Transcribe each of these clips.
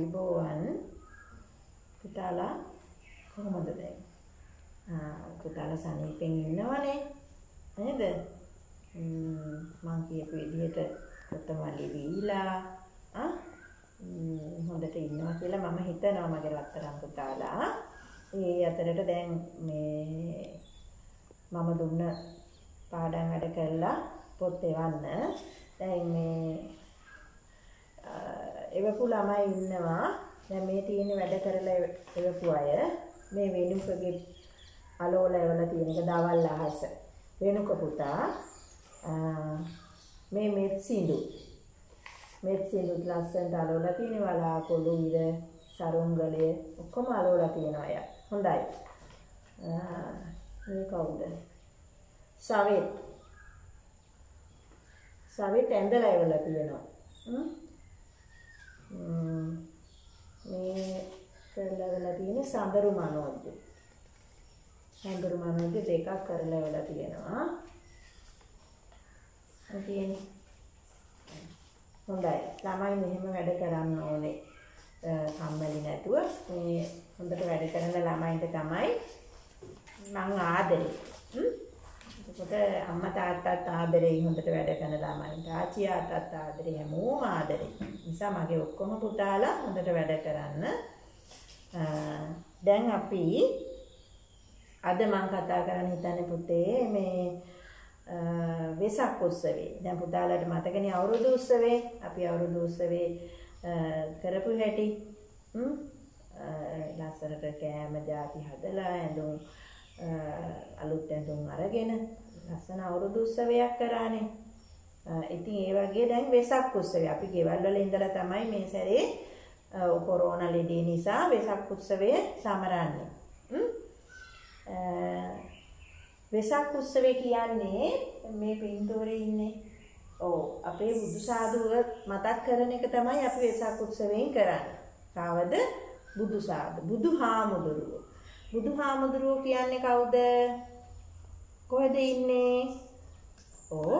ආයුබෝවන් පුතාලා කොහොමද දැන්? ආ පුතාලා සනීපෙන් ඉන්නවනේ නේද? මං කියපු විදිහට කොතමලි වීලා ආ හොඳට ඉන්නවා කියලා මම හිතනවා මගේ රත්තරන් පුතාලා. ඒ අතරට දැන් මේ මම දුන්න පාඩම් වැඩ කළා පොත් එවන්න. දැන් මේ එවපු ළමයි ඉන්නවා. දැන් මේ තියෙන වැඩ කරලා එවපු අය මේ වෙනුකගේ අලෝල එවලා තියෙන එක දවල් අහස. වෙනුක පුතා මේ මෙත් සිඳු. මෙත් සිඳු ලස්සනට අලෝලා තියෙන වලාකුළු ඉර සරුංගලය ඔක්කොම අලෝලා තියෙනවා අය. හොඳයි. මේ කවුද? සවෙත්. සවෙත් ඇඳලා එවලා තියෙනවා. මේ කරලා වෙලා තියෙන සඳරු මනෝජ්ජ. සඳරු මනෝජ්ජ දෙකක් කරලා වෙලා තියෙනවා. ඉතින් හොඳයි. ළමයි මෙහෙම වැඩ කරන්න ඕනේ. කම්මැලි නැතුව මේ හොඳට වැඩ කරන ළමයින්ට තමයි මං ආදරේ. එතකොට අම්මා තාත්තත් ආදරේ හොඳට වැඩ කරන ළමයින්ට. ආච්චි ආතත් ආදරේ හැමෝම ආදරේ. නිසා මගේ ඔක්කොම පුතාලා හොඳට වැඩ කරන්න. දැන් අපි අද මම කතා කරන්න හිතන්නේ පුතේ මේ වෙසක් උත්සවේ. දැන් පුතාලාට මතකනේ අවුරුදු උත්සවේ. අපි අවුරුදු උත්සවේ කරපු හැටි. ලස්සනට කෑම ಜಾති හදලා ඇඳුම් අලුත් ඇඳුම් අරගෙන ලස්සන අවුරුදු උත්සවයක් කරානේ. ඉතින් ඒ වගේ දැන් වෙසක් උත්සවය අපි ගෙවල් වල ඉඳලා තමයි මේ සැරේ කොරෝනා ලෙඩේ නිසා වෙසක් උත්සවය සමරන්නේ. වෙසක් උත්සවය කියන්නේ මේ පින්තූරේ ඉන්නේ ඔව් අපේ බුදු සාදුව මතක් කරන එක තමයි අපි වෙසක් උත්සවයෙන් කරන්නේ. කවද? බුදු සාදු. බුදුහාමුදුරුවෝ. බුදුහාමුදුරුවෝ කියන්නේ කවුද? කොහෙද ඉන්නේ? ඕ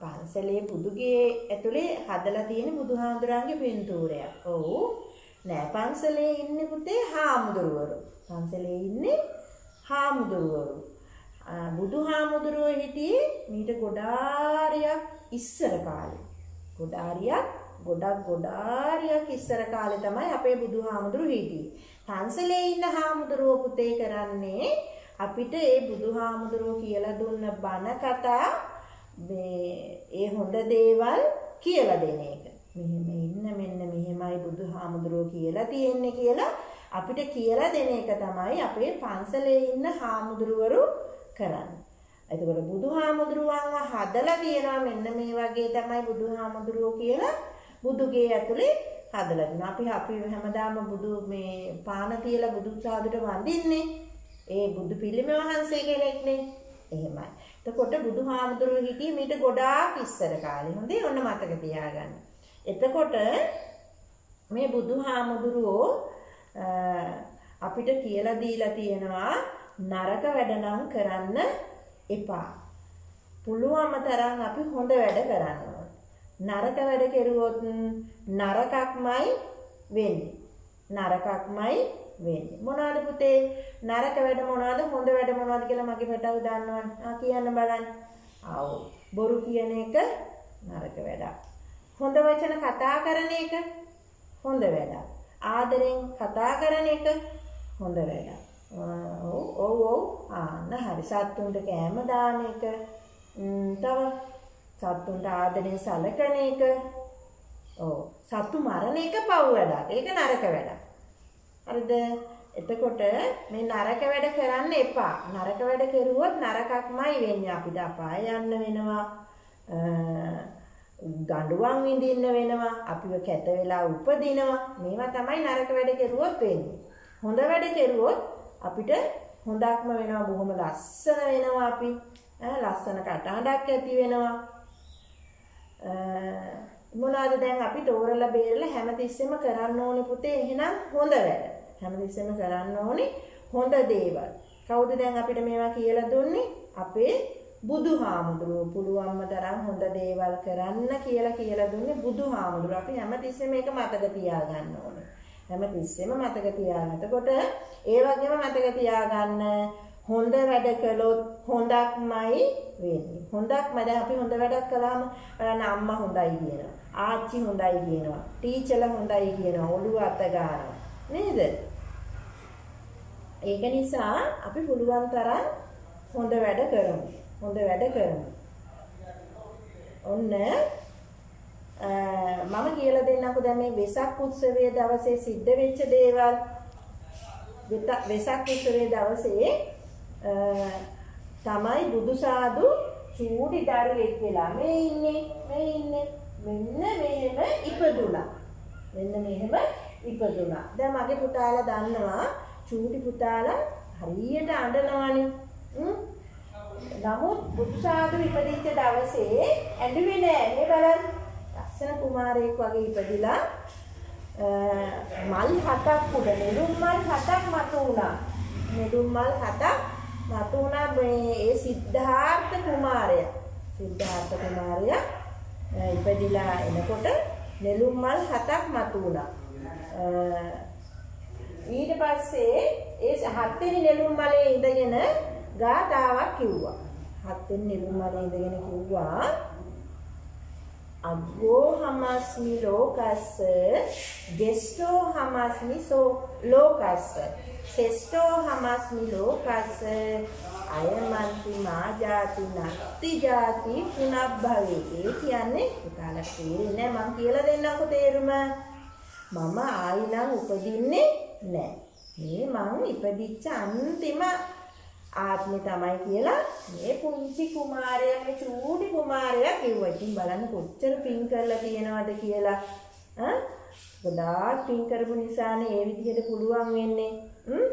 පන්සලේ බුදුගේ ඇතුලේ හදලා තියෙන බුදුහාමුදුරන්ගේ පින්තූරයක්. ඔව්. නෑ පන්සලේ ඉන්නේ පුතේ හාමුදුරුවරු. පන්සලේ ඉන්නේ හාමුදුරුවරු. බුදුහාමුදුරුවෝ හිටියේ මීට ගොඩාරියක් ඉස්සර කාලේ. ගොඩාරියක් ගොඩක් ගොඩාරියක් ඉස්සර කාලේ තමයි අපේ බුදුහාමුදුරු හිටියේ. පන්සලේ ඉන්න හාමුදුරුවෝ පුතේ කරන්නේ අපිට ඒ බුදුහාමුදුරුවෝ කියලා දුන්න බණ කතා මේ ඒ හොඳ දේවල් කියලා දෙන එක. මෙහෙම ඉන්න මෙන්න මෙහෙමයි බුදුහාමුදුරුවෝ කියලා තියෙන්නේ කියලා අපිට කියලා දෙන එක තමයි අපේ පන්සලේ ඉන්න හාමුදුරුවරු කරන්නේ. එතකොට බුදුහාමුදුරුවන්ව හදලා තියෙනවා මෙන්න මේ වගේ තමයි බුදුහාමුදුරුවෝ කියලා බුදුගේ ඇතුලේ හදලා දෙනවා. අපි අපි හැමදාම බුදු මේ පාන තියලා බුදු සාදුට වඳින්නේ. ඒ බුදු පිළිම වහන්සේ කෙනෙක්නේ. එහෙමයි. එතකොට බුදුහාමුදුරුවෝ හිටියේ මීට ගොඩාක් ඉස්සර කාලේ. හොඳේ ඔන්න මතක තියාගන්න. එතකොට මේ බුදුහාමුදුරුවෝ අපිට කියලා දීලා තියෙනවා නරක වැඩ නම් කරන්න එපා. පුළුවන්ම තරම් අපි හොඳ වැඩ කරන්න නරක වැඩ කෙරුවොත් නරකක්මයි වෙන්නේ. නරකක්මයි වෙන්නේ. මොනවද පුතේ? නරක වැඩ මොනවද? හොඳ වැඩ මොනවද කියලා මගේ පැටව දන්නවනේ. ආ කියන්න බලන්න. ආව්. බොරු කියන එක නරක වැඩක්. හොඳ වචන කතා කරන එක හොඳ වැඩක්. ආදරෙන් කතා කරන එක හොඳ වැඩක්. ඔව් ඔව් ඔව් ආන්න හරි සත්තුන්ට කෑම දාන එක තව සත්තුන්ට ආදරෙන් සලකන එක ඔව් සත්තු මරණ එක පව් වැඩක් ඒක නරක වැඩක් හරිද? එතකොට මේ නරක වැඩ කරන්න එපා. නරක වැඩ කරුවොත් නරකක්මයි වෙන්නේ. අපිට අපාය යන්න වෙනවා. දඬුවම් විඳින්න වෙනවා. අපිව කැත වෙලා උපදිනවා. මේවා තමයි නරක වැඩ කෙරුවොත් වෙන්නේ. හොඳ වැඩ කෙරුවොත් අපිට හොඳක්ම වෙනවා. බොහොම ලස්සන වෙනවා අපි. ලස්සන කටහඬක් ඇති වෙනවා. මොනවාද දැන් අපි තෝරලා බේරලා හැමතිස්සෙම කරන්න ඕනේ පුතේ. එහෙනම් හොඳ වැඩ. හැමතිස්සෙම කරන්න ඕනේ හොඳ දේවල් කවුද දැන් අපිට මේවා කියලා දුන්නේ අපේ බුදුහාමුදුරුවෝ පුළුවන්ම තරම් හොඳ දේවල් කරන්න කියලා කියලා දුන්නේ බුදුහාමුදුරුවෝ. අපි හැමතිස්සෙම මේක මතක තියාගන්න ඕනේ. හැමතිස්සෙම මතක තියාගන්න. එතකොට ඒ වගේම මතක තියාගන්න හොඳ වැඩ කළොත් හොඳක්මයි වෙන්නේ. හොඳක්ම දැන් අපි හොඳ වැඩක් කළාම බලන්න අම්මා හොඳයි කියනවා. ආච්චි හොඳයි කියනවා. ටීචර්ලා හොඳයි කියනවා. ඔළුව අත ගන්නවා. නේද? ඒක නිසා අපි පුළුවන් තරම් හොඳ වැඩ කරමු. හොඳ වැඩ කරමු. ඔන්න මම කියලා දෙන්නකෝ දැන් මේ වෙසක් උත්සවයේ දවසේ සිද්ධ වෙච්ච දේවල් වෙසක් උත්සවයේ දවසේ තමයි බුදුසාදු චූටි දරුවෙක් වෙලා මේ ඉන්නේ මේ ඉන්නේ මෙන්න මෙහෙම ඉපදුනා මෙන්න මෙහෙම ඉපදුනා දැන් මගේ පුතාලා දන්නවා චූටි පුතාලා හරියට අඬනවානේ. නමුත් බුදුසාදු ඉපදිච්ච දවසේ ඇඬුවේ නෑ. මේ බලන්න. ලස්සන කුමාරයෙක් වගේ ඉපදිලා මල් හතක් උඩ නෙළුම් මල් හතක් මතු වුණා. නෙළුම් මල් හතක් මතු වුණා මේ ඒ සිද්ධාර්ථ කුමාරයා. සිද්ධාර්ථ කුමාරයා ඉපදිලා එනකොට නෙළුම් මල් හතක් මතු වුණා. ඊට පස්සේ ඒ හත්වෙනි නෙළුම් මලේ ඉඳගෙන ගාතාවක් කිව්වා. හත්වෙනි නෙළුම් මලේ ඉඳගෙන කිව්වා අග්ගෝ හමස්මි ලෝකස්ස ගෙස්ටෝ හමස්මි සෝ ලෝකස්ස සෙස්ටෝ හමස්මි ලෝකස්ස අයමන්ති මා ජාති නත්ති ජාති පුනබ්භවේ. ඒ කියන්නේ පුතාලට තේරෙන්නේ මම කියලා දෙන්නම්කෝ තේරුම. මම ආයිනම් උපදින්නේ නැහැ මේ මං ඉපදිච්ච අන්තිම ආත්මේ තමයි කියලා මේ පුංචි කුමාරයා මේ චූටි කුමාරයා කිව්වා. ඉතින් බලන්න කොච්චර පින් කරලා තියෙනවද කියලා. ඈ ගොඩාක් පින් කරපු නිසානේ ඒ විදිහට පුළුවන් වෙන්නේ. හ්ම්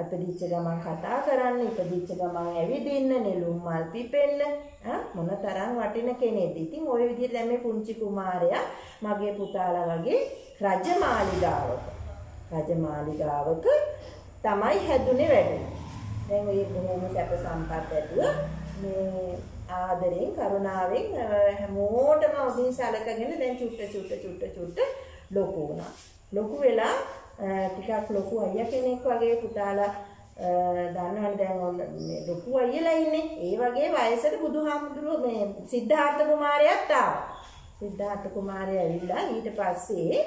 අතදිච්ච ගමන් කතා කරන්න, ඉපදිච්ච ගමන් ඇවිදින්න, නෙළුම් මල් පිපෙන්න මොන තරම් වටින කෙනෙක්ද. ඉතින් ওই විදිහට දැන් මේ පුංචි කුමාරයා මගේ පුතාලා වගේ රජමාලිගාවක රජමාලිගාවක තමයි හැදුනේ වැඩේ. දැන් ඔය බොහොම සැප සම්පත් ඇතුව මේ ආදරෙන් කරුණාවෙන් හැමෝටම උදින් සලකගෙන දැන් චුට්ට චුට්ට චුට්ට චුට්ට ලොකු වුණා. ලොකු වෙලා ටිකක් ලොකු අයියා කෙනෙක් වගේ පුතාලා දන්නවනේ දැන් මේ ලොකු අයියලා ඉන්නේ. ඒ වගේ වයසට බුදුහාමුදුරුවෝ මේ සිද්ධාර්ථ කුමාරයාත් ආවා. සිද්ධාර්ථ කුමාරයා ඇවිල්ලා ඊට පස්සේ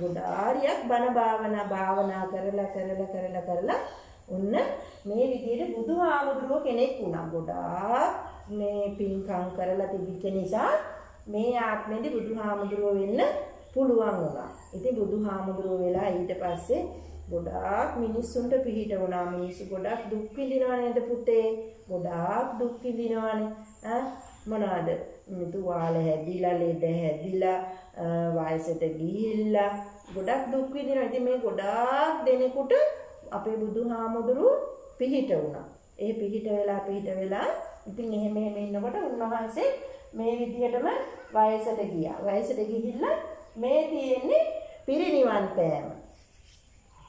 ගොඩාරියක් බණ භාවනා භාවනා කරලා කරලා කරලා කරලා ඔන්න මේ විදිහට බුදුහාමුදුරුව කෙනෙක් වුණා. ගොඩාක් මේ පින්කම් කරලා තිබිච්ච නිසා මේ ආත්මෙදි බුදුහාමුදුරුව වෙන්න පුළුවන් වුණා. ඉතින් බුදුහාමුදුරුව වෙලා ඊට පස්සේ ගොඩාක් මිනිස්සුන්ට පිහිට වුණා. මිනිස්සු ගොඩාක් දුක් විඳිනවා නේද පුතේ? ගොඩාක් දුක් විඳිනවානේ. ඈ මොනවාද? තුවාල හැදිලා, ලෙඩ හැදිලා, වයසට ගිහිල්ලා ගොඩක් දුක් විඳිනවා. ඉතින් මේ ගොඩාක් දෙනෙකුට අපේ බුදුහාමුදුරු පිහිට වුණා. ඒ පිහිට වෙලා පිහිට වෙලා ඉතින් එහෙම එහෙම ඉන්නකොට උන්වහන්සේ මේ විදිහටම වයසට ගියා. වයසට ගිහිල්ලා මේ තියෙන්නේ පිරිනිවන් පෑම.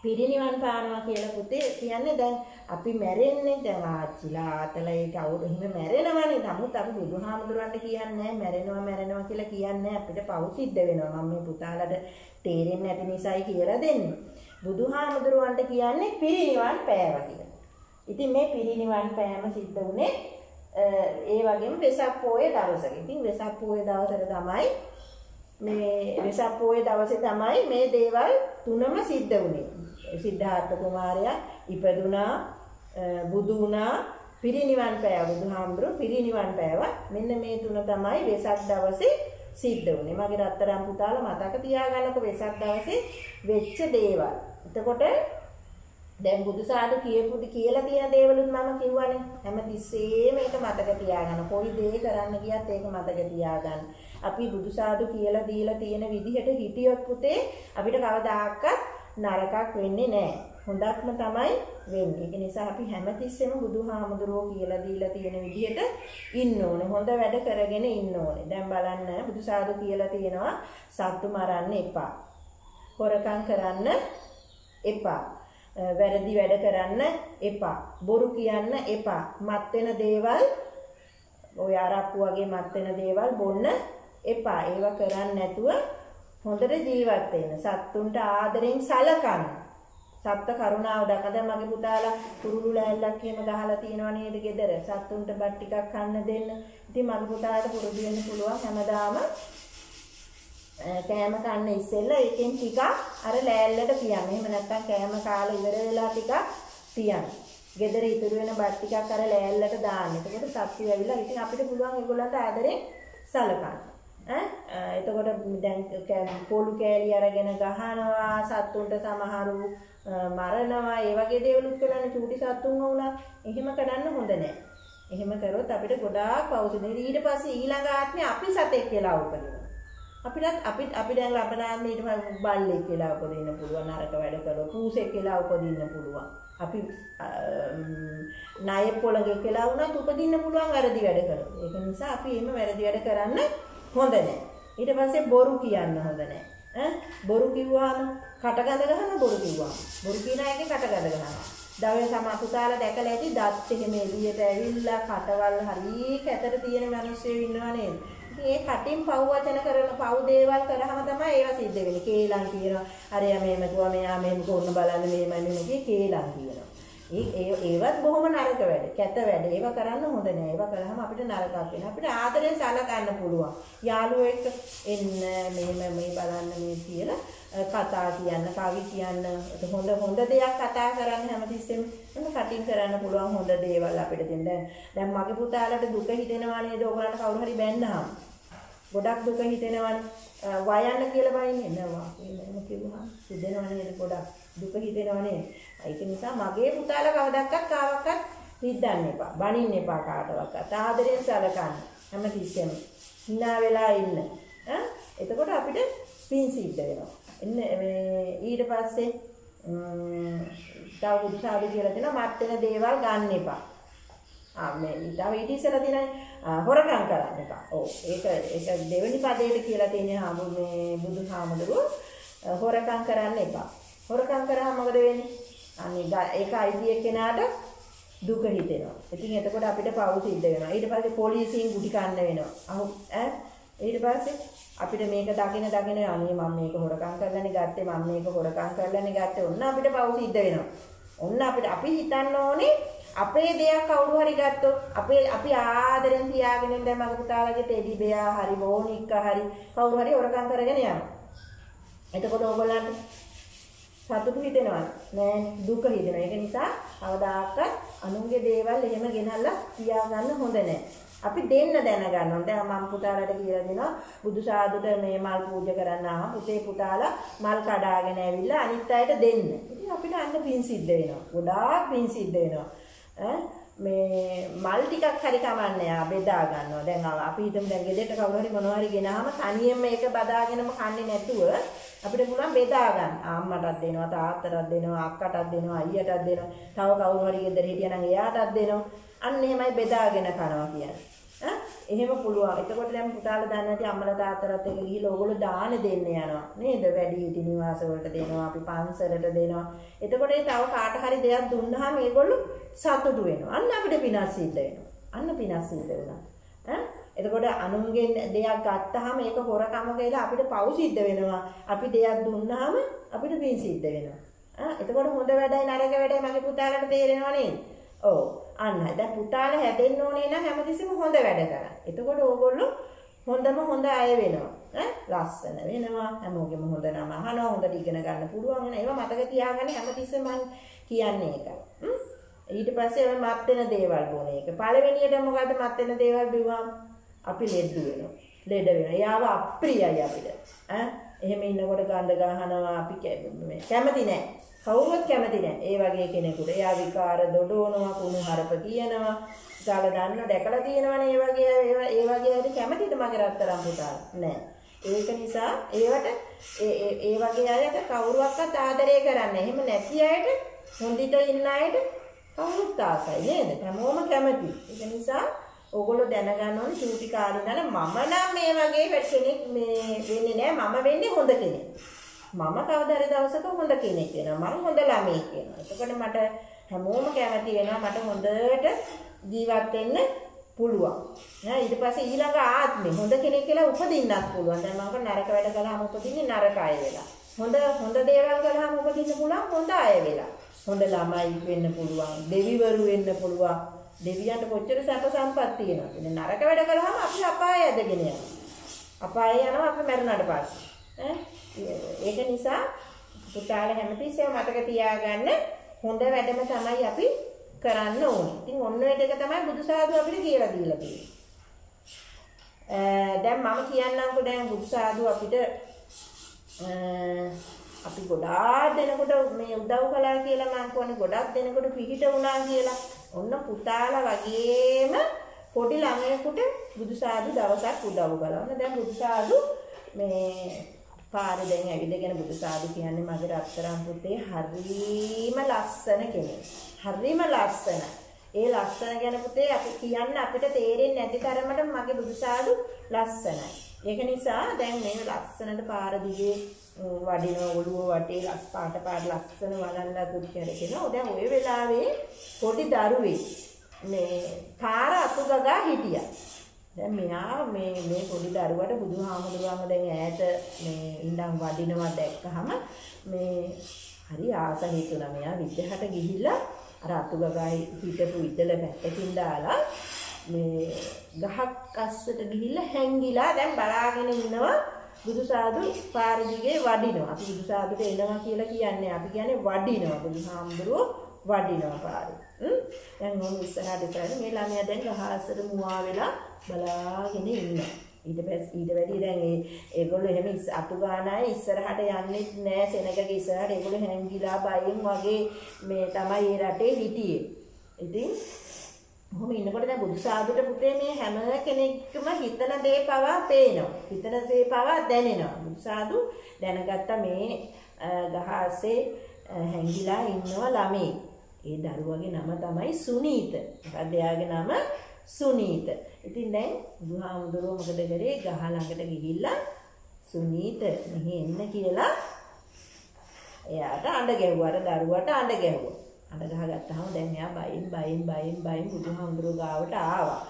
පිරිනිවන් පානවා කියලා පුතේ කියන්නේ දැන් අපි මැරෙන්නේ දැන් ආච්චිලා ආතලා ඒ කවුරු එහෙම මැරෙනවනේ. නමුත් අපි බුදුහාමුදුරන්ට කියන්නේ මැරෙනවා මැරෙනවා කියලා කියන්නේ අපිට පව් සිද්ධ වෙනවා. මම මේ පුතාලට තේරෙන්නේ නැති නිසායි කියලා දෙන්නේ. බුදුහාමුදුරුවන්ට කියන්නේ පිරිනිවන් පෑව කියලා. ඉතින් මේ පිරිනිවන් පෑම සිද්ධ වුණේ ඒ වගේම වෙසක් පොයේ දවසක. ඉතින් වෙසක් පොයේ දවසට තමයි මේ වෙසක් පොයේ දවසේ තමයි මේ දේවල් තුනම සිද්ධ වුණේ. සිද්ධාර්ථ කුමාරයා ඉපදුනා බුදු වුණා පිරිනිවන් පෑව බුදුහාමුදුරුවෝ පිරිනිවන් පෑවා. මෙන්න මේ තුන තමයි වෙසක් දවසේ සිද්ධ වුණේ. මගේ රත්තරන් පුතාලා මතක තියාගන්නකො වෙසක් දවසේ වෙච්ච දේවල්. එතකොට දැන් බුදුසාදු කියපුදි කියලා තියෙන දේවලුත් මම කිව්වනේ. හැමතිස්සෙම ඒක මතක තියාගන්න. කොයි දේ කරන්න ගියත් ඒක මතක තියාගන්න. අපි බුදුසාදු කියලා දීලා තියෙන විදිහට හිටියොත් පුතේ අපිට කවදාකවත් නරකක් වෙන්නේ නැහැ. හොඳක්ම තමයි වෙන්නේ. ඒක නිසා අපි හැමතිස්සෙම බුදුහාමුදුරුවෝ කියලා දීලා තියෙන විදිහට ඉන්න ඕනේ. හොඳ වැඩ කරගෙන ඉන්න ඕනේ. දැන් බලන්න බුදුසාදු කියලා තියෙනවා සත්තු මරන්න එපා. හොරකම් කරන්න එපා. වැරදි වැඩ කරන්න එපා. බොරු කියන්න එපා. මත් වෙන දේවල් ඔය අරක්කු වගේ මත් වෙන දේවල් බොන්න එපා. ඒවා කරන්නේ නැතුව හොඳට ජීවත් වෙන්න. සත්තුන්ට ආදරෙන් සලකන්න. සත්ත්ව කරුණාව දකද මගේ පුතාලා කුරුළු ලෑල්ලක් එහෙම ගහලා තියෙනව නේද ගෙදර සත්තුන්ට බත් ටිකක් කන්න දෙන්න. ඉතින් මගේ පුතාට පුරුදු වෙන්න පුළුවන් හැමදාම කෑම කන්න ඉස්සෙල්ලා ඒකෙන් ටිකක් අර ලෑල්ලට තියන්න. එහෙම නැත්නම් කෑම කාලා ඉවර වෙලා ටිකක් තියන්න. ගෙදර ඉතුරු වෙන බත් ටිකක් අර ලෑල්ලට දාන්න. එතකොට සත්තු ඇවිල්ලා ඉතින් අපිට පුළුවන් ඒගොල්ලන්ට ආදරෙන් සලකන්න. ඈ එතකොට දැන් පොලු කෑලි අරගෙන ගහනවා සත්තුන්ට සමහරු මරනවා ඒ වගේ දේවලුත් කරන්න චූටි සත්තුන් වුණා. එහෙම කරන්න හොඳ නැහැ. එහෙම කරොත් අපිට ගොඩාක් පෞසුද ඊට පස්සේ ඊළඟ ආත්මේ අපි සතෙක් කියලා උපදිනවා. අපිටත් අපි අපි දැන් ලබනාන්න ඊට පස්සේ බල්ලෙක් කියලා උපදින්න පුළුවන් නරක වැඩ කරලා පූසෙක් කියලා උපදින්න පුළුවන්. අපි ණය පොළගේ කියලා වුණත් උපදින්න පුළුවන් වැරදි වැඩ කරලා ඒක නිසා අපි එහෙම වැරදි වැඩ කරන්න හොඳ නැහැ. ඊට පස්සේ බොරු කියන්න හොඳ නැහැ. ඈ? බොරු කිව්වහම කටගඳ ගහන බොරු කිව්වහම බොරු කියන එකේ කටගඳ ගහනවා. දවල් සම පුතාලා දැකලා ඇති දත් එහෙම එළියට ඇවිල්ලා කටවල් හරිය කැතට තියෙන මිනිස්සු ඉන්නවා නේද? ඒ කටින් පව් වචන කරන පව් දේවල් කරාම තමයි ඒවා සිද්ධ වෙන්නේ. කේලම් කියනවා. අරයා මෙහෙම කිව්වා මෙයා මෙහෙම කරන බලන්න මෙහෙමයි මෙහෙම කේලම් කියනවා. ඒ ඒවත් බොහොම නරක වැඩ. කැත වැඩ. ඒවා කරන්න හොඳ නෑ. ඒවා කරාම අපිට නරකක් වෙනවා. අපිට ආදරෙන් සලකන්න පුළුවන්. යාළුවෝ එක්ක එන්න මෙහෙම මේ බලන්න මේ කියලා කතා කියන්න, කවි කියන්න, හොඳ හොඳ දෙයක් කතා කරන්න හැමතිස්සෙම එන්න කටින් කරන්න පුළුවන් හොඳ දේවල් අපිට දෙන්න. දැන් මගේ පුතාලට දුක හිතෙනවා නේද? ඔයගලන්ට කවුරු හරි බැන්නාම ගොඩක් දුක හිතෙනවනේ. වයන්න කියලා බයින්නේ නෑ. එහෙම කිව්වහම හිතෙනව නේද ගොඩක් දුක හිතෙනව නේද? ඒක නිසා මගේ පුතාලා කවදක්වත් කාවක්වත් හිතන්න එපා. බනින්න එපා කාටවත්. ආදරෙන් සලකන්න. හැම තිස්සෙම hina වෙලා ඉන්න. ඈ එතකොට අපිට පින් සිද්ධ වෙනවා. එන්න මේ ඊට පස්සේ තව බුදු සාදු කියලා දෙනවා මත් වෙන දේවල් ගන්න එපා. ආ මේ ඊට ඊට ඉස්සෙල්ලා තියෙන හොරකම් කරන්න එපා. ඔව්. ඒක ඒක දෙවෙනි පදේට කියලා තියෙන හාමු මේ බුදුහාමුදුරුවෝ හොරකම් කරන්න එපා. හොරකම් කරාම මොකද වෙන්නේ? අනේ ඒක අයිති එක්කෙනාට දුක හිතෙනවා. ඉතින් එතකොට අපිට පව් සිද්ධ වෙනවා. ඊට පස්සේ පොලිසියෙන් ගුටි කන්න වෙනවා. අහු ඈ ඊට පස්සේ අපිට මේක දකින දකින අනේ මම මේක හොරකම් කරලානේ ගත්තේ මම මේක හොරකම් කරලානේ ගත්තේ. ඔන්න අපිට පව් සිද්ධ වෙනවා. ඔන්න අපිට අපි හිතන්න ඕනේ අපේ දෙයක් කවුරු හරි ගත්තොත් අපේ අපි ආදරෙන් තියාගෙන ඉන්න මගේ පුතාලගේ ටෙඩි බෙයා හරි බෝනික්ක හරි කවුරු හරි හොරකම් කරගෙන යනවා. එතකොට ඕගොල්ලන්ට සතුටු හිතෙනවා නෑ දුක හිතෙනවා. ඒක නිසා අවදාකත් අනුන්ගේ දේවල් එහෙම ගෙනල්ලා තියාගන්න හොඳ නෑ. අපි දෙන්න දැනගන්න ඕනේ. දැන් මම පුතාලට කියලා දෙනවා බුදු සාදුට මේ මල් පූජා කරන්න ආවා. පුතේ පුතාලා මල් කඩාගෙන ඇවිල්ලා අනිත් අයට දෙන්න. ඉතින් අපිට අන්න පින් සිද්ධ වෙනවා. ගොඩාක් පින් සිද්ධ වෙනවා. මේ මල් ටිකක් හරි කමන්නේ ආ බෙදා ගන්නවා. දැන් අපි හිතමු දැන් ගෙදරට කවුරු හරි මොනවා හරි ගෙනාම තනියෙන් මේක බදාගෙනම කන්නේ නැතුව අපිට පුළුවන් බෙදා ගන්න. අම්මටත් දෙනවා, තාත්තටත් දෙනවා, අක්කටත් දෙනවා, අයියටත් දෙනවා. තව කවුරු හරි ගෙදර හිටියනම් එයාටත් දෙනවා. අන්න එහෙමයි බෙදාගෙන කනවා කියන්නේ. එහෙම පුළුවන්. එතකොට දැන් පුතාලා දන්නේ නැති අම්මලා තාත්තලාත් එක්ක ගිහිල්ලා ඕගොල්ලෝ දාන දෙන්න යනවා. නේද? වැඩි හිටි නිවාස වලට දෙනවා, අපි පන්සලට දෙනවා. එතකොට ඒ තව කාට හරි දෙයක් දුන්නාම ඒගොල්ලෝ සතුටු වෙනවා. අන්න අපිට පිනස් සිද්ධ වෙනවා. අන්න පිනස් සිද්ධ වෙනවා. ඈ එතකොට අනුන්ගෙන් දෙයක් ගත්තාම ඒක හොරකම කියලා අපිට පව් සිද්ධ වෙනවා. අපි දෙයක් දුන්නාම අපිට පින් සිද්ධ වෙනවා. ආ එතකොට හොඳ වැඩයි නරක වැඩයි මගේ පුතාලට තේරෙනව නේද? ඔව්. අන්න දැන් පුතාලා හැදෙන්න ඕනේ නම් හැමතිස්සෙම හොඳ වැඩ කරා. එතකොට ඕගොල්ලෝ හොඳම හොඳ අය වෙනවා. ඈ ලස්සන වෙනවා. හැමෝගෙම හොඳ නම අහනවා. හොඳට ඉගෙන ගන්න පුළුවන් වෙනවා. ඒවා මතක තියාගන්න හැමතිස්සෙම මම කියන්නේ ඒකයි. ඊට පස්සේ ඔය මත් වෙන දේවල් බොන එක. පළවෙනියට මොකද්ද මත් වෙන දේවල් බිව්වම අපි ලෙඩ වෙනවා. ලෙඩ වෙනවා. යාව අප්‍රියයි අපිට. ඈ එහෙම ඉන්නකොට ගඳ ගහනවා අපි කැමති නෑ. කවුරුත් කැමති නැහැ. ඒ වගේ කෙනෙකුට. එයා විකාර දොඩවනවා, කුණු හරප කියනවා. ගාල දන්න දැකලා තියෙනවනේ ඒ වගේ ඒ වගේ අයට කැමතිද මගේ රත්තරන් පුතාලා? නැහැ. ඒක නිසා ඒවට ඒ ඒ වගේ අයට කවුරුවක්වත් ආදරය කරන්නේ. එහෙම නැති අයට හොඳිට ඉන්න අයට කවුරුත් ආසයි නේද? හැමෝම කැමති. ඒක නිසා ඕගොල්ලෝ දැනගන්න ඕනේ චූටි කාලේ ඉඳලා මම නම් මේ වගේ කෙනෙක් මේ වෙන්නේ නැහැ. මම වෙන්නේ හොඳ කෙනෙක්. මම කවදාද දවසක හොඳ කෙනෙක් වෙනවා. මම හොඳ ළමයෙක් වෙනවා. එතකොට මට හැමෝම කැමති වෙනවා මට හොඳට ජීවත් වෙන්න පුළුවන්. නෑ ඊට පස්සේ ඊළඟ ආත්මේ හොඳ කෙනෙක් කියලා උපදින්නත් පුළුවන්. දැන් මම නරක වැඩ කළාම උපදින්නේ නරක අය වෙලා. හොඳ හොඳ දේවල් කළාම උපදින්න පුළුවන් හොඳ අය වෙලා. හොඳ ළමයි වෙන්න පුළුවන්. දෙවිවරු වෙන්න පුළුවන්. දෙවියන්ට කොච්චර සැප සම්පත් තියෙනවද? ඉතින් නරක වැඩ කළාම අපි අපාය ඇදගෙන යනවා. අපාය යනවා අපි මැරුණාට පස්සේ. ඒක නිසා පුතාලා හැමතිස්සෙම මතක තියාගන්න හොඳ වැඩම තමයි අපි කරන්න ඕනේ. ඉතින් ඔන්න ඔය දෙක තමයි බුදුසාදු අපිට කියලා දීලා තියෙන්නේ. දැන් මම කියන්නම්කෝ දැන් බුදුසාදු අපිට අපි ගොඩාක් දෙනකොට මේ උදව් කළා කියලා මම කියන්නේ ගොඩක් දෙනකොට පිහිට වුණා කියලා. ඔන්න පුතාලා වගේම පොඩි ළමයෙකුට බුදුසාදු දවසක් උදව් කළා. ඔන්න දැන් බුදුසාදු මේ පාරේ දැන් ඇවිදගෙන බුදුසාදු කියන්නේ මගේ රත්තරන් පුතේ හරිම ලස්සන කෙනෙක්. හරිම ලස්සන. ඒ ලස්සන ගැන පුතේ අපි කියන්න අපිට තේරෙන්නේ නැති තරමට මගේ බුදුසාදු ලස්සනයි. ඒක නිසා දැන් මේ ලස්සනට පාර දිගේ වඩින ඔළුව වටේ ලස් පාට පාට ලස්සන වලල්ලා දුක් කරගෙන දැන් ওই වෙලාවේ පොඩි දරුවෙක් මේ පාර අතු ගගා හිටියා. දැන් මෙයා මේ මේ පොඩි දරුවට බුදුහාමුදුරුවම දැන් ඈත මේ ඉඳන් වඩිනවා දැක්කහම මේ හරි ආස හිතුණා මෙයා විද්‍යාවට ගිහිල්ලා අර අතු ගගා හිටපු ඉතල පැත්තකින් දාලා මේ ගහක් අස්සට ගිහිල්ලා හැංගිලා දැන් බලාගෙන ඉන්නවා බුදුසාදු පාර දිගේ වඩිනවා. අපි බුදුසාදුට එනවා කියලා කියන්නේ අපි කියන්නේ වඩිනවා. බුදුහාමුදුරුවෝ වඩිනවා පාරේ. දැන් මොන ඉස්සරහට ඉස්සරහට මේ ළමයා දැන් ගහසට මුවා වෙලා බලාගෙන ඉන්නවා. ඊට පස්සේ ඊට වැඩි දැන් ඒ ඒගොල්ලෝ එහෙම අතු ගානයි ඉස්සරහට යන්නේ නෑ සෙනගගේ ඉස්සරහට ඒගොල්ලෝ හැංගිලා බයෙන් වගේ මේ තමයි ඒ රටේ හිටියේ. ඉතින් මොහොම ඉන්නකොට දැන් බුදුසාදුට පුතේ මේ හැම කෙනෙක්ම හිතන දේ පවා පේනවා. හිතන දේ පවා දැනෙනවා. බුදුසාදු දැනගත්ත මේ ගහසේ හැංගිලා ඉන්නවා ළමයි. ඒ දරුවගේ නම තමයි සුනීත. මොකක්ද එයාගේ නම සුනීත. ඉතින් දැන් බුදුහාමුදුරුවෝ මොකද කරේ? ගහ ළඟට ගිහිල්ලා සුනීත මෙහි එන්න කියලා එයාට අඬ ගැහුවා. අර දරුවට අඬ ගැහුවා. අඬ ගහගත්තාම දැන් එයා බයින් බයින් බයින් බයින් බුදුහාමුදුරුවෝ ගාවට ආවා.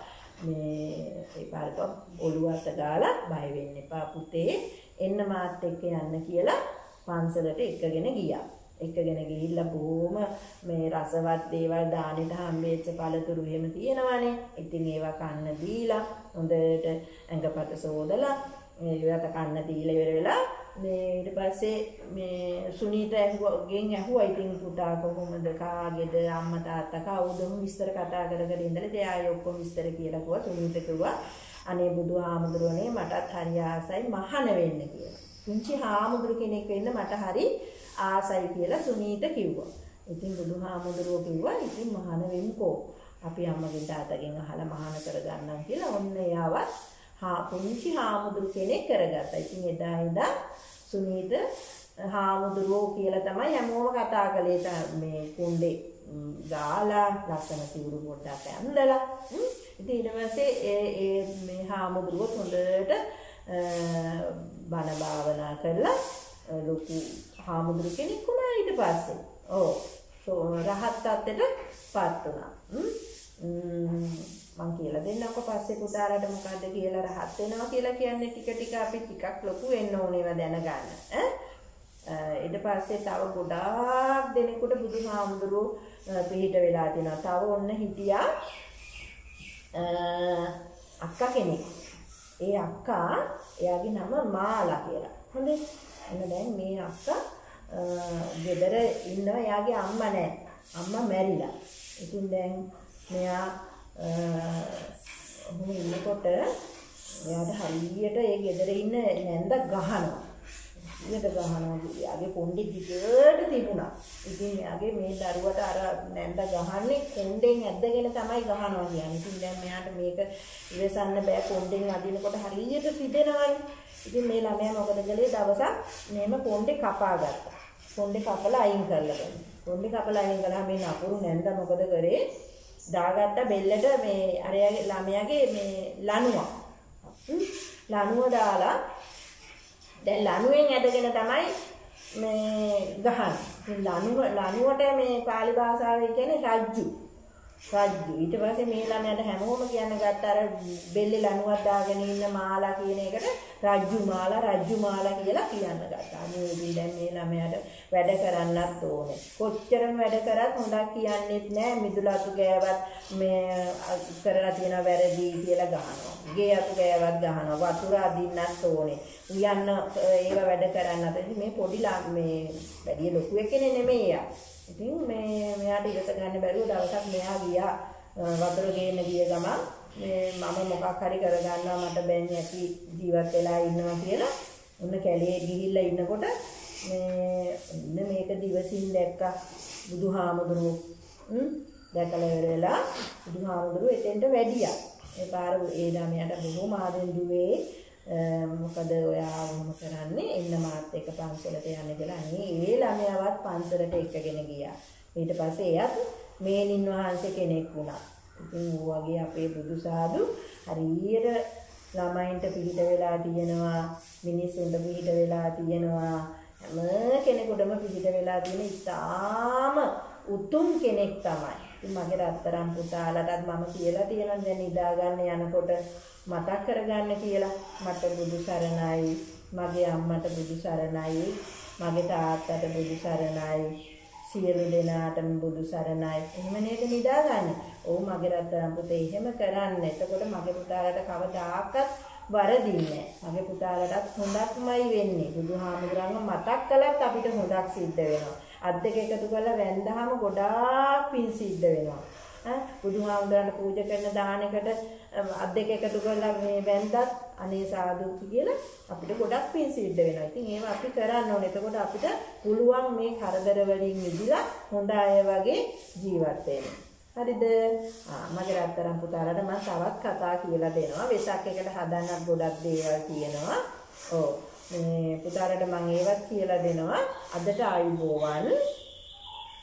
මේ ඒ පාරට ඔළුව අත දාලා බය වෙන්න එපා පුතේ. එන්න මාත් එක්ක යන්න කියලා පන්සලට එක්කගෙන ගියා. එකගෙන ගිහිල්ලා බොහොම මේ රසවත් දේවල් දානෙට හම්බෙච්ච පළතුරු එහෙම තියෙනවානේ. ඉතින් ඒවා කන්න දීලා හොඳට ඇඟපත සෝදලා ඒවට කන්න දීලා ඉවර වෙලා මේ ඊට පස්සේ මේ සුනීත ඇහුවගෙන් ඇහුවා ඉතින් පුතා කොහොමද කාගේද අම්මා තාත්තා කවුද විස්තර කතා කර කර ඉඳලා ඉතින් ආයෙ ඔක්කොම විස්තර කියලා කිව්වා සුනීත කිව්වා අනේ බුදුහාමුදුරනේ මටත් හරි ආසයි මහාන වෙන්න කියලා. පුංචි හාමුදුරු කෙනෙක් වෙන්න මට හරි ආසයි කියලා සුනීත කිව්වා. ඉතින් බුදුහාමුදුරුවෝ කිව්වා ඉතින් මහාන වෙමුකෝ. අපි අම්මගෙන් තාත්තගෙන් අහලා මහාන කරගන්නම් කියලා ඔන්න එයාවත් හා පුංචි හාමුදුරු කෙනෙක් කරගත්තා. ඉතින් එදා ඉඳන් සුනීත හාමුදුරුවෝ කියලා තමයි හැමෝම කතා කළේ මේ කුණ්ඩේ ගාලා ලස්සන සිවුරු පොඩ්ඩක් ඇඳලා. ඉතින් ඊට පස්සේ ඒ ඒ මේ හාමුදුරුවෝ හොඳට බණ භාවනා කරලා ලොකු හාමුදුරු කෙනෙක් වුණා ඊට පස්සේ. ඔව්. රහත් තත්ත්වයට පත් වුණා. මං කියලා දෙන්නම්කො පස්සේ පුතාලට මොකද්ද කියලා රහත් වෙනවා කියලා කියන්නේ ටික ටික අපි ටිකක් ලොකු වෙන්න ඕනේව දැනගන්න. ඈ ඊට පස්සේ තව ගොඩාක් දෙනෙකුට බුදුහාමුදුරුවෝ පිළිහිට වෙලා තිනවා. තව ඔන්න හිටියා අක්කා කෙනෙක්. ඒ අක්කා එයාගේ නම මාලා කියලා. හොඳේ. එන්න දැන් මේ අක්කා ගෙදර ඉන්නවා එයාගේ අම්මා නැහැ. අම්මා මැරිලා. ඉතින් දැන් මෙයා ඔහොම ඉන්නකොට එයාට හරියට ඒ ගෙදර ඉන්න නැන්ද ගහනවා. ඊට ගහනවා. එයාගේ කොණ්ඩේ දිගට තිබුණා. ඉතින් එයාගේ මේ දරුවට අර නැන්ද ගහන්නේ කොණ්ඩෙන් ඇද්දගෙන තමයි ගහනවා කියන්නේ. ඉතින් දැන් මෙයාට මේක ඉවසන්න බෑ කොණ්ඩෙන් අදිනකොට හරියට සිදෙනවනේ. ඉතින් මේ ළමයා මොකද කළේ දවසක් මේම කොණ්ඩේ කපා ගත්තා. කොණ්ඩේ කපලා අයින් කරලා ගන්න. කොණ්ඩේ කපලා අයින් කළා මේ නපුරු නැන්ද මොකද කරේ? දාගත්ත බෙල්ලට මේ අරයාගේ ළමයාගේ මේ ලණුව. ලණුව දාලා දැන් ලණුවෙන් ඇදගෙන තමයි මේ ගහන්නේ. ලණුව ලණුවට මේ pāli භාෂාවේ කියන්නේ රජ්ජු. රජ්ජු. ඊට පස්සේ මේ ළමයාට හැමෝම කියන්න ගත්ත අර බෙල්ලේ ලණුවක් දාගෙන ඉන්න මාලා කියන එකට රජ්ජු මාලා රජ්ජු මාලා කියලා කියන්න ගත්තා. මේ දැන් මේ ළමයාට වැඩ කරන්නත් ඕනේ. කොච්චරම වැඩ කරත් හොඳක් කියන්නෙත් නෑ මිදුලතු ගෑවත් මේ කරලා තියෙන වැරදි කියලා ගහනවා. ගේ අතු ගෑවත් ගහනවා. වතුර අදින්නත් ඕනේ. උයන්න ඒව වැඩ කරන්නත් මේ පොඩි මේ වැඩි ලොකු එකනේ නෙමෙයි යා. ඉතින් මේ මෙයාට ඉවස ගන්න බැරුව දවසක් මෙයා ගියා වතුර ගේන්න ගිය ගමන් මේ මම මොකක් හරි කරගන්නවා මට බැන්නේ ඇති ජීවත් වෙලා ඉන්නවා කියලා ඔන්න කැලේ ගිහිල්ලා ඉන්නකොට මේ ඔන්න මේක දිවසින් දැක්කා බුදුහාමුදුරුවෝ. හ්ම්? දැකලා ඉවරලා බුදුහාමුදුරුවෝ එතෙන්ට වැඩියා. ඒ පාර ඒ ළමයාට බොහොම ආදෙන් දුවේ. මොකද ඔයා වහම කරන්නේ? එන්න මාත් එක්ක පන්සලට යන්න කියලා. අනේ ඒ ළමයාවත් පන්සලට එක්කගෙන ගියා. ඊට පස්සේ එයත් මේනින් වහන්සේ කෙනෙක් වුණා. ඉතින් ඌ වගේ අපේ බුදු සාදු හරියට ළමයින්ට පිළිට වෙලා තියෙනවා මිනිස්සුන්ට පිළිට වෙලා තියෙනවා. හැම කෙනෙකුටම පිළිට වෙලා තියෙන ඉතාම උතුම් කෙනෙක් තමයි. ඉතින් මගේ රත්තරන් පුතාලටත් මම කියලා තියෙනවා දැන් නිදා ගන්න යනකොට මතක් කරගන්න කියලා. මට බුදු සරණයි මගේ අම්මට බුදු සරණයි මගේ තාත්තට බුදු සරණයි සියලු දෙනාටම බුදු සරණයි. එහෙම නේද නිදාගන්නේ? ඔව් මගේ රත්තරන් පුතේ එහෙම කරන්න. එතකොට මගේ පුතාලට කවදාකවත් වරදින්නේ මගේ පුතාලටත් හොඳක්මයි වෙන්නේ බුදුහාමුදුරන්ව මතක් කළත් අපිට හොඳක් සිද්ධ වෙනවා අත් දෙක එකතු කරලා වැන්දාම ගොඩාක් පින් සිද්ධ වෙනවා බුදුහාමුදුරන්ට පූජා කරන දානයකට අත් දෙක එකතු කරලා මේ වැන්දත් අනේ සාදු කියලා අපිට ගොඩක් පින් සිද්ධ වෙනවා. ඉතින් ඒව අපි කරන්න ඕනේ. එතකොට අපිට පුළුවන් මේ කරදර වලින් මිදලා හොඳ අය වගේ ජීවත් වෙන්න. හරිද? ආ මගේ රත්තරන් පුතාලට මම තවත් කතා කියලා දෙනවා. වෙසක් එකට හදන්නත් ගොඩක් දේවල් තියෙනවා. ඔව්. මේ පුතාලට මම ඒවත් කියලා දෙනවා. අදට ආයුබෝවන්.